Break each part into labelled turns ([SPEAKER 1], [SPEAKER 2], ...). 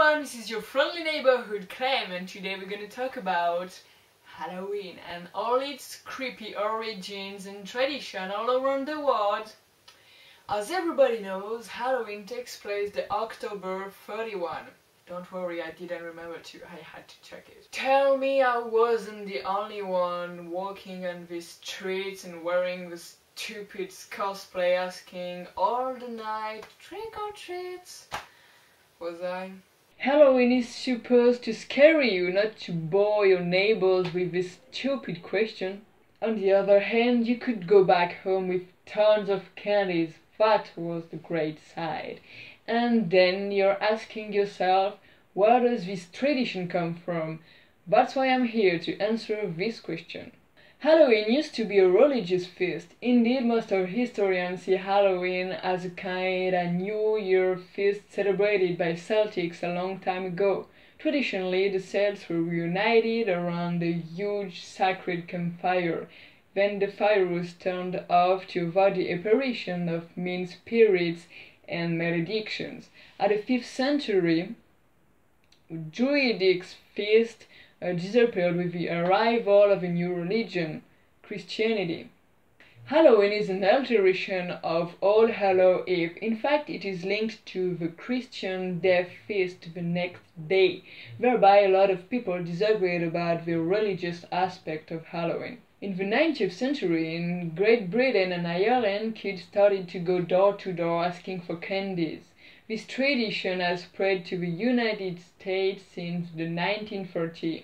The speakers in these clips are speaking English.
[SPEAKER 1] everyone, this is your friendly neighborhood Clem and today we're gonna talk about Halloween and all its creepy origins and tradition all around the world. As everybody knows, Halloween takes place the October 31. Don't worry, I didn't remember to, I had to check it. Tell me I wasn't the only one walking on these streets and wearing the stupid cosplay asking all the night trick or treats was I? Halloween is supposed to scare you, not to bore your neighbors with this stupid question. On the other hand, you could go back home with tons of candies. That was the great side. And then you're asking yourself, where does this tradition come from? That's why I'm here to answer this question. Halloween used to be a religious feast. Indeed, most of historians see Halloween as a kind of New Year feast celebrated by Celtics a long time ago. Traditionally, the Celts were reunited around a huge sacred campfire. Then the fire was turned off to avoid the apparition of mean spirits and maledictions. At the 5th century, Druidic feast disappeared with the arrival of a new religion, Christianity. Halloween is an alteration of All Hallow Eve. In fact, it is linked to the Christian Death Feast the next day, whereby a lot of people disagreed about the religious aspect of Halloween. In the 19th century, in Great Britain and Ireland, kids started to go door to door asking for candies. This tradition has spread to the United States since the 1930s.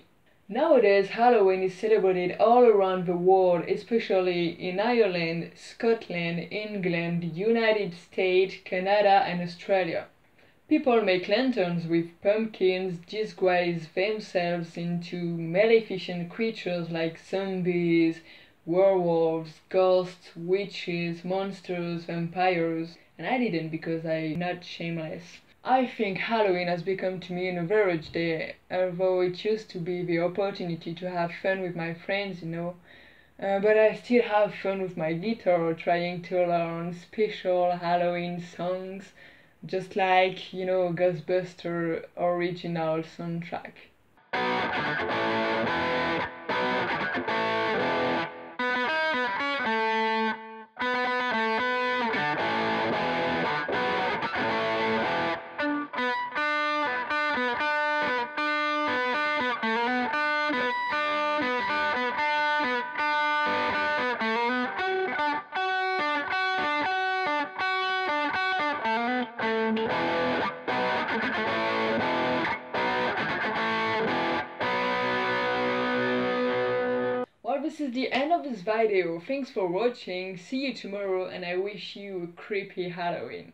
[SPEAKER 1] Nowadays, Halloween is celebrated all around the world, especially in Ireland, Scotland, England, the United States, Canada, and Australia. People make lanterns with pumpkins, disguise themselves into maleficent creatures like zombies, werewolves, ghosts, witches, monsters, vampires and I didn't because I'm not shameless. I think Halloween has become to me an average day, although it used to be the opportunity to have fun with my friends, you know. Uh, but I still have fun with my guitar trying to learn special Halloween songs, just like, you know, Ghostbuster original soundtrack. Well, this is the end of this video. Thanks for watching. See you tomorrow and I wish you a creepy Halloween.